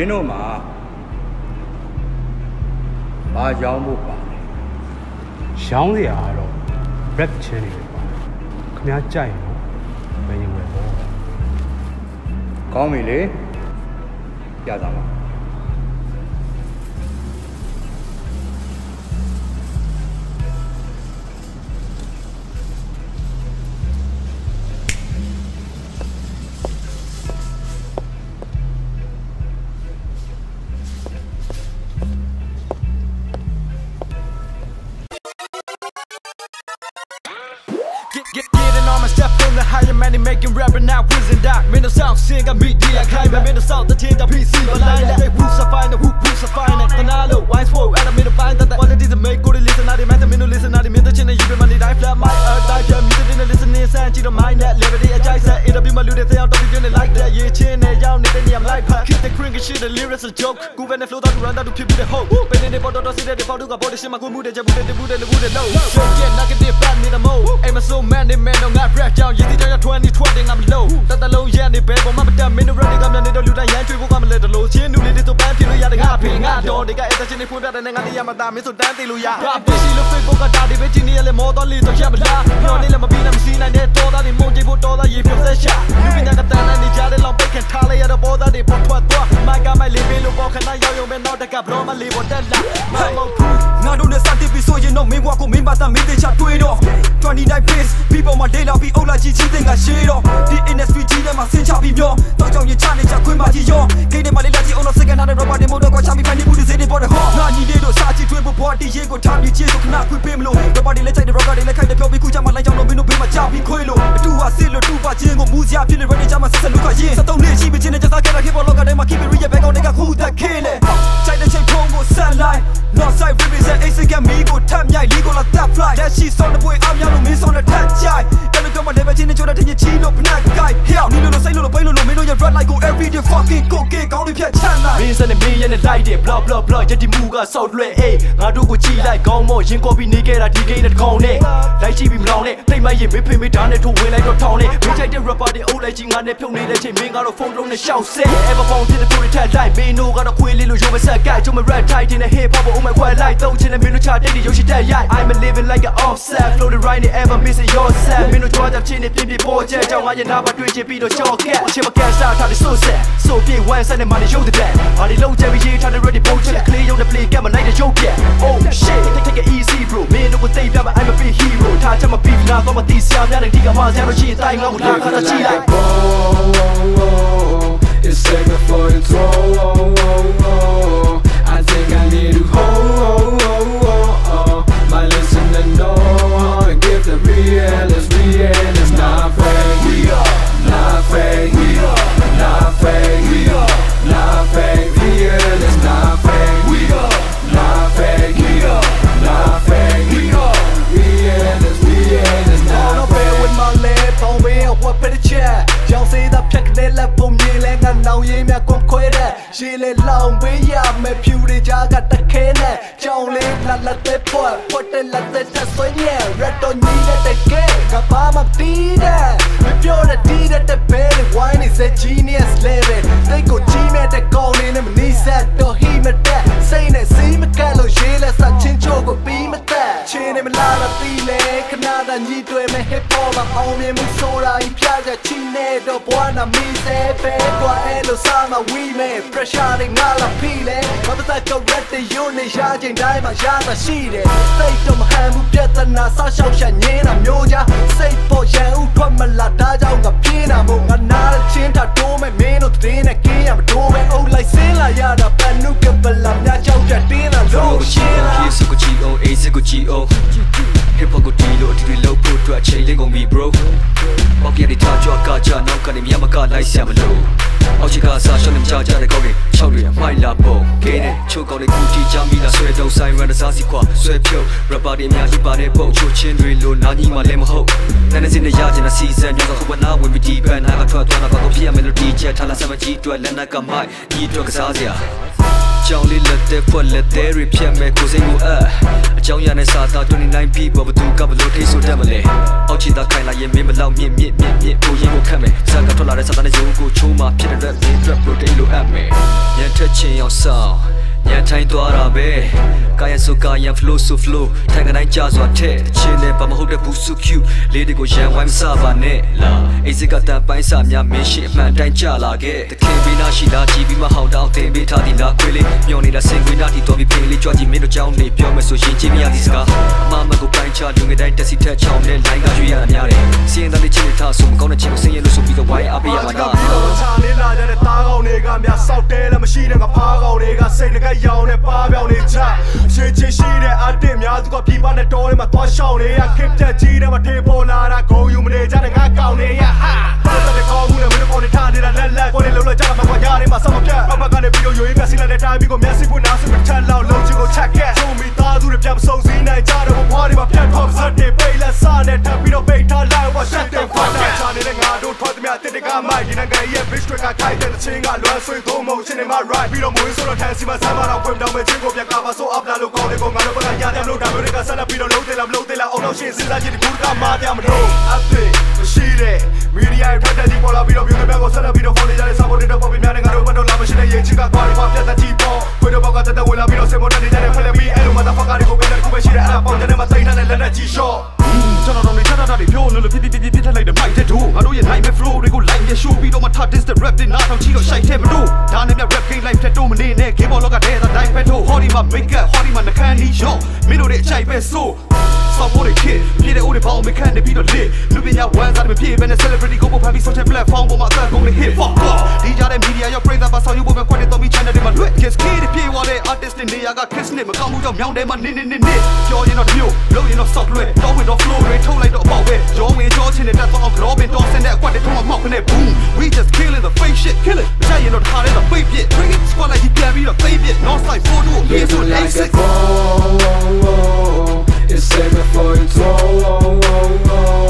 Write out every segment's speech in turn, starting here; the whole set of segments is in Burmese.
င်းတို့မှာဘာရောင်းဖို့ပါလဲရောင်းစရာကတော့ rap ချင်းနေပဲပါခင်ဗျားကြိုက်ရင်တော့မရင်ဝယ်ပေါ့ကောင်းပြီလေပြသားပါ making rapper now, whizzing dark. Man, the sound sing, I meet the climb. I'm in the south, the team, the PC, but line that. They who's a fine, the who, who's a fine. And I know, wise for, and I'm in the fine that the qualities that make good listen. I demand the minute listen, money, die flat, my earth, die, jam, music in the listening, and you don't mind that. Liberty, a jai set, it'll be my lude, they are don't be doing it like that. Yeah, chin, and young, nigga, I'm like, keep the cringy shit, the lyrics a joke. Go when the flow, that run down to people, the hope. When they bought the city, they found the body, shit, my good mood, they jabu, they wood, and the wood, and low. So, yeah, negative, bad, need a mo. Aim a so man, they man, no, not rap down, yeah, they are 2020, I'm low. That the low, yeah, they bad, but my damn, minute running, I'm not little, yeah, you go, I'm a little low. Chin, you need to ban, you know, yeah, they got ping, I don't, they got attention, they put that, and then I am a damn, so damn, they lose, yeah. Rap, this is the Facebook, I got the bitch in the more than little, yeah, but yeah, no, they let me be, I'm seeing, and they told that they won't give out all that you feel that shot. You can get that, and they got it long, they can tell you the ball that they put what, my God, my living, look, can I, yo, man, now they got blow my live, what that, my mom, ငါတို့နဲ့စတင်ပြီးဆိုရင်တော့မင်းဘွားကိုမင်းပါသားမင်းသေးချတွေးတော့29 pace people မှာဒေးလာပြီးအုပ်လာကြီးချင်းတင်ကရှေးတော့ဒီ industry ကြီးထဲမှာ ချင်းကိုမူစရာဖြစ်နေ ready ချမှဆက်ဆက်လူကရင်73နှစ်ရှိပြီချင်းနဲ့ကြစားခဲ့တာ hip hop locker တွေမှာ keep it real back on တွေကခုသက်ခဲလေချိုက်တဲ့ချိန်ဖုံးကိုဆက်လိုက် north side represent ace again me ကိုထပ်မြိုက်လီကိုလာ that fly that she saw the boy အများလို့မင်းဆောင်တဲ့ထက်ကြိုက်တယ်လို့ကမ level ချင်းနဲ့ကြိုးတဲ့တင်ချီလို့ဖနက် guy hell နီလို့လို့စိတ်လို့လို့ပိတ်လို့လို့မင်းတို့ရဲ့ red light ကို every day fucking cocaine ကောင်းတွေဖြတ်ချမ်းလိုက်မင်းစနဲ့မင်းရဲ့နဲ့လိုက်တယ် block block block ယက်ဒီမူကဆောက်လွဲအေးငါတို့ကိုကြည့်လိုက်ကောင်းမော့ရင်ကော်ပြီးနေခဲ့တာဒီကိန်းနဲ့တကောင်နဲ့လိုက်ကြည့်ပြီး မလောင်နဲ့တိတ်မရင်မေးဖေးမေးဓာတ်နဲ့ထိုးဝင်လိုက်တော့ထောင်းနဲ့မင်းချိုက်တဲ့ rapper တွေအုပ်လိုက်ကြီးငါနဲ့ဖြုံနေတဲ့ချိန်မင်းကတော့ဖုန်းလုံးနဲ့ရှောက်ဆဲ ever phone တဲ့ထိုးတွေထက်လိုက်မင်းတို့ကတော့ခွေးလေးလို့ရုံးမဆက်ကကျုံမ rap tight တဲ့ hip hop ကို oh my ခွဲလိုက်တော့ချင်းနဲ့မင်းတို့ချတဲ့ဒီရုပ်ရှိတဲ့ရိုက် I'm living like an offset flow the right ever missing yourself မင်းတို့ကြွားကြချင်းနဲ့ပြင်းပြပေါ်ချက်ကြောင့်ငါရဲ့နာပါတွေ့ချပြီးတော့ချော့ကက်ချင်းမကန်စားထားတဲ့ so set so ပြေ one set နဲ့မာနေရုပ်တဲ့ဘာဒီလုံးချက်ပြီးရေးထားတဲ့ ready ပုံချက် clear ရုံနဲ့ play ကမလိုက်တဲ့ရုပ်ပြက် oh shit take take it easy bro မင်းတို့ကိုသိပြမှာ I'm a big hero ထားချက်မပြီးနာတော့မသိစရာများတဲ့ဒီကမှဆရာတို့ရှိတိုင်းငါ့ကိုလာခါတာကြည့်လိုက် It's taken for the toll. I think I need to hold ရှေးလေလောင်ပေးရမယ်ဖြူတွေကြားကတခဲနဲ့ကြောင်လေးလာလာတဲ့ပွက်ပွက်တဲ့လက်တဲ့တက်ဆွဲညက်ရက်တော့ညီတဲ့တကယ်ကဘာမှတီးတဲ့မပြောတဲ့တီးတဲ့တဲ့ဘဲလေး wine is a genius level တိတ်ကိုကြီးမဲ့တဲ့ကောင်းလေးနဲ့မနီးဆက်တော့ he မတက်စိတ်နဲ့စီးမကက်လို့ရေးလဲစချင်းချိုးကိုပြီးမတက်ချင်းနဲ့မလာလာတီးလေခဏတာညီတွေမဲ့ hip hop မှာအောင်မြင်မှုဆိုတာကြီးပြကြချီနေတော့ဘွားနာမီစေပဲကွာအဲ့ လိုစားမှာ we man pressure တွေငါလာဖီးလေမပသက်ကောရက်တဲ့ယုံနေရချင်းတိုင်းမှာရတာရှိတယ်စိတ်တော့မဟန်ဘူးပြဿနာဆောက်ရှောက်ရှက်ငင်းတာမျိုးကြစိတ်ပေါ်ရန်ဥထွက်မလာတာကြောင့်ကပြင်းတာမို့ငါနားချင်းတာတိုးမဲ့မင်းတို့တင်းနဲ့ကင်းရမတိုးမဲ့အုပ်လိုက်စင်းလာရတာပန်နုကပလာမြကြောက်ကြတင်းတာလို့ရှင်းလား Yes, go G O, A, go G O. Hip hop go D lo, D lo pro, do a chain leg on me, bro. ပေါက်ပြတဲ့ထားကြွားကကြနောက်ကနေမြမကလိုက်ဆံမလို့အော က်ချီကစားရှောင်းနေကြကြတဲ့ကောင်းတွေ၆တွေမိုက်လာပုံကဲနဲ့ချိုးကောင်းလေးကူတီချမီလာဆွဲတော့ဆိုင်ရန်တစားစီခွာဆွဲဖြုတ် rapper တွေအများကြီးပါတဲ့ပုံချိုးချင်းတွေလို့နာကြီးမှလည်းမဟုတ်နန်းနေစင်းနဲ့ရချင်တဲ့ season ညတော့ဟိုဘနာဝင်ပြီးဒီဘန်နာကထွက်သွားတာဘာကိုဖြစ်ရမယ်လို့ဒီချက်ထားလာစမကြီးတွေ့လက်နက်ကမိုက်ဒီအတွက်ကစားစရာချ ကြောင်လေးလက်သေးဖွက်လက်သေးတွေဖြတ်မဲ့ကိုစိတ်ကိုအပ်အကြောင်းရတဲ့စာသား29ပြီပေါ်ဘသူကဘလို့ထိဆိုတတ်မလဲအောက်ချီသားခိုင်လာရင်မင်းမလောက်မြင့်မြင့်မြင့်မြင့်ကိုရင်ကိုခတ်မယ်စကားထွက်လာတဲ့စာသားနဲ့ရုပ်ကိုချိုးမှဖြစ်တဲ့အတွက်မင်းအတွက် protein လိုအပ်မယ်ညထက်ချင်းရောက်ဆောင် ညထိုင်းသွားတာပဲကာယဆိုကာယ flow so flow ထိုင်ကတိုင်းကြစွာတဲ့တချင်းနဲ့ဘာမဟုတ်တဲ့ဘူးစု cute လေးတွေကိုရန်ဝိုင်းမစပါနဲ့လာအိစိကတန်ပိုင်းစာများမင်းရှိအမှန်တိုင်းကြလာခဲ့တခင်ပေးနာရှိလားကြည်ပြီးမဟောင်းတောင်းတင်ပေးထားသည်လားခွေးလေးမျောနေတာစင်ခွေးနာတီတော်ပြီးဖိလေးကြွကြည့်မင်းတို့ကြောင်းနေပြောမယ်ဆိုရင်ကြည့်မရသည်စကားအမမကိုပိုင်းချလူငယ်တိုင်းတက်စီထက်ချောင်းနဲ့လိုင်းကရွေးရတာများတယ်စီရင်တဲ့ချင်းတွေထားဆိုမကောင်းတဲ့ချင်းကိုစင်ရလို့ဆိုပြီးတော့ဝိုင်းအားပေးရပါတော့ မရှိတဲ့ငါဖားကောင်းတွေကစိတ်တကက်ရောင်နဲ့ပါပြောင်နေချရှေးချင်းရှိတဲ့အတစ်များသူကပြပနဲ့တော်ထဲမှာသွားရှောင်းနေရခစ်တက်ကြီးတဲ့မှာထေပေါ်လာတာဂုံယူမနေကြတဲ့ငါကောင်းနေရဟာဘာလို့တဲ့ကောင်းမှုနဲ့မင်းတို့ပေါ်နေထားနေတာလက်လက်ကိုနေလုံးလုံးကြမှာကွာညာနေမှာစမပြတ်ဘဘကနေပြီးတော့ရိုးရေးပြစီလာတဲ့တိုင်းပြီးကိုမျက်စိပွင့်နားစမချက်လောက်လုံးချကိုချက်ခဲ့ချုံမီသားသူတွေပြန်မဆုံးစည်းနိုင်ကြတော့ဘွားတွေမှာပြတ်ထောက်စက်တွေပိတ်လက်စနဲ့ထပ်ပြီးတော့ပိတ်ထားလိုက်ဝါရှက်တဲ့ဖတ်တာချာနေတဲ့ငါတို့ထွက်သမျှတစ်တကမိုက်ဒီနိုင်ငံရဲ့ bitch တွေကခိုက်တဲ့ချင်းကလွမ်းဆွေသုံးမုံချင်းနေမှာ right ပြီးတော့မွေးဆိုတော့ထန်စီမှာဆမ်းမတော့ဖွင့်တော့မဲ့ချင်းကိုပြန်ကာပါဆို up လာလို့ကောင်းတယ်ကိုငါတို့ဘက်ကရတယ်လို့ဒါမျိုးတွေကဆက်လက်ပြီးတော့လုံးတယ်လားမလုံးတယ်လားအောင်တော့ရှင်းစဉ်းစားကြည့်ဒီကူကမာပြမလို့အဖေမရှိတဲ့ media ရဲ့ဖက်တဲ့ဒီပေါ်လာပြီးတော့မြို့နယ်ကိုဆက်လက်ပြီးတော့ follow ကြတဲ့ support တွေတော့ပေါ်ပြီးများနေငါတို့ဘက်တော့လာမရှိတဲ့ရင်ချစ်ကကွာတွေပါပြတ်တဲ့ကြီးပေါ်ခွေးတော့ဘောကတက်တဲ့ဝင်လာပြီးတော့စင်မတက်နေတဲ့ဖက်လက်ပြီးအဲ့လို motherfucker တွေကိုပဲလည်းခုပဲရှိတဲ့အဲ့ဒါပေါင်းတဲ့မှာတိတ်တဲ့လက်နဲ့ကြီး shot ကျွန်တော်တို့နေထထထတွေပြောလို့လို့ပြပြပြပြပြထလိုက်တဲ့ mic တဲ့တို့ငါတို့ရဲ့ night flow တွေကို live ရ show ပြီးတော့မှ touch this the rap တွေနားထောင်ကြည့်တော့ရှိုက်တဲ့မတို့ဒါနဲ့မြ rap game live တဲ့တို့မနေနဲ့ game ball လောကတဲ့တဲ့တိုင်းပဲတို့ hotty မှာ make up hotty မှာနှခမ်းနီးရောမင်းတို့ရဲ့အချိုက်ပဲဆို support တွေ kid ပြည်တဲ့ဦးတွေပေါင်းမခံနေပြီးတော့ lit လူပညာဝမ်းစားတယ်မဖြစ်ဘဲနဲ့ celebrity ကိုပို့ဖန်ပြီး social platform ပေါ်မှာအသက်ကုန်နေ hit fuck off ဒီကြတဲ့ media ရော praise ပါဆောင်ယူဖို့ပဲခွက်တဲ့တော်ပြီး channel တွေမှာလွတ် kiss kid ပြေးသွားတဲ့ artist တွေနေရာက kiss နဲ့မကောင်းမှုကြောင့်မြောင်းတဲမှာနင်းနင်းနင်းနင်းပြောရင်တော့မျိုးလို့ရင်တော့ sock လွဲတော့ဝင်တော့ flow တွေထုတ်လိုက်တော့အပေါက်ပဲရောဝင်ကြောချင်းနဲ့တက်သွားအောင် grow ပင်တော့ဆင်းတဲ့အကွက်တွေထုံးအောင်မောက်ခနဲ့ boom we just killing the fake shit kill it ကြိုင်ရင်တော့ထားတဲ့ fake ပြစ် bring it squad လိုက်ပြန်ပြီးတော့ play ပြစ် north side 4 2 Yeah, years so to like exit a phone It's saving for you, oh, oh, oh, oh.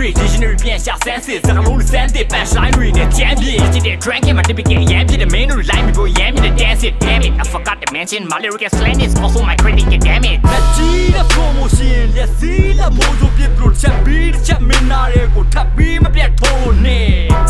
ဖူ Cambridge Dictionary ပြန်ရှာ senses စကားလုံးတွေ send it punch line တွေနဲ့ jam ပြေချစ်တဲ့ track မှာ typical ရဲပြေတဲ့ main တွေ line ပြီး jam တဲ့ dance it damn it I forgot to mention my lyric slang is also my critic damn it လက်ကြီးတဲ့ promotion လက်စီးလက်မိုးချိုးပြစ်လို့ချက်ပြီးတစ်ချက်မင်းနာတွေကိုထပ်ပြီးမပြတ်ထိုးနေ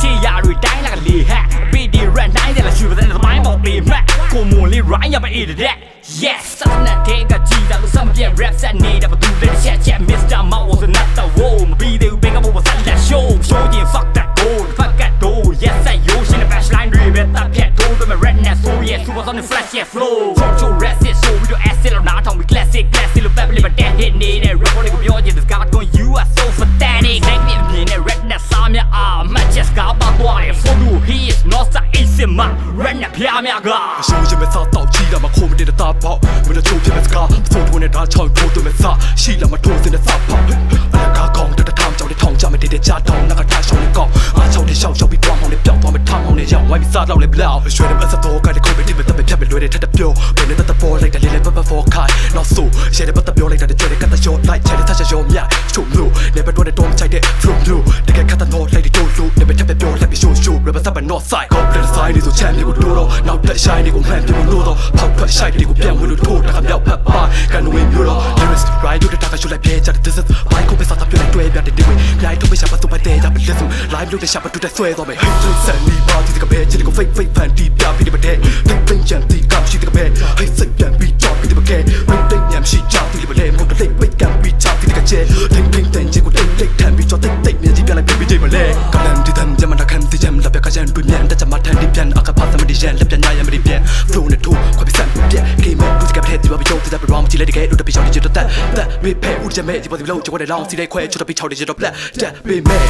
ချီရတွေတိုင်းလာလေဟက် BD run တိုင်းတယ်လားရှိတဲ့သမိုင်းပေါ်လေးမှတ်ကိုမွန်လေး rhyme ရပါ it that yes စတဲ့တဲ့ကကြည်တာလို့စမပြတ် rap set နေတာဘာသူလဲချက်ချက် Mr. Mouth was not the wall မပြီးသေးဘူးဘယ်ကဘောဆက်လက် show show ရင် fuck that gold fuck that door yes I yo ရှင်းတဲ့ bash line တွေပဲတပ်ဖြတ်ထိုးတယ်မ redness so yeah super on the flash yeah flow သုံးထုံးနဲ့ဓာချောင်းထိုးသွင်းမဲ့စားရှိလာမထိုးစင်တဲ့စားပေါက်အလကားကောင်းတဲ့ထောင်ကြောင်တဲ့ထောင်ကြမဲ့တဲ့ကြားတောင်းငါကထားရှောင်းနဲ့ကောက်အားချောင်းတဲ့ရှောင်းရှောင်းပြီးတွားမောင်းနဲ့ပြောင်းသွားမဲ့ထောင်မောင်းနဲ့ရောက်ဝိုင်းပြီးစားတော့လေဘလောက်ရွှေတဲ့ပတ်စတော့ကတဲ့ခုပဲတိမဲ့တပဖြတ်မဲ့လွယ်တဲ့ထက်တဲ့ပြောဘယ်နဲ့တပေါ်လိုက်တယ်လေလေပပဖော်ခိုင်နောက်ဆိုရဲတဲ့ပတ်တပြောလိုက်တဲ့ကြွတဲ့ကတ်တရောလိုက်ချဲတဲ့ဆက်ရောမြချို့လို့နေပဲတော့တဲ့တော့မချိုက်တဲ့ from blue တကယ်ကတ်တတော့လိုက်တဲ့တို့ Rubber sub and north side ကော့ပလက်ဆိုင်းလေးဆိုချမ်းလေးကိုတိုးတော့နောက်တက်ရှိုင်းလေးကိုမှန်ပြမလို့တော့ဖောက်ထွက်ရှိုက်လေးကိုပြန်ဝင်လို့ထိုးတာကမြောက်ဖက်ပါကန်ဝင်မြို့တော့ Terrorist ride to the target ရှုလိုက်ပြဲချက် This is why ကိုပဲစားတာပြလိုက်တွေ့ပြတဲ့ဒီဝေးပြိုင်ထုတ်ပဲရှာပတ်သူပဲတဲ့ရပါလက်စု live လို့တဲ့ရှာပတ်သူတဲ့ဆွဲတော့မယ် Hate to send me body ဒီကဘဲချစ်ကို fake fake ဖန်တီးပြပြီးတဲ့တဲ့ ဖဲဦးကြမဲ့ဒီပေါ်ဒီလောက်ကျွန်တော်လည်းလောင်းစီလိုက်ခွဲချွတ်တပိချောက်တယ်ကျွန်တော်ပလက်တက်ပေးမဲ့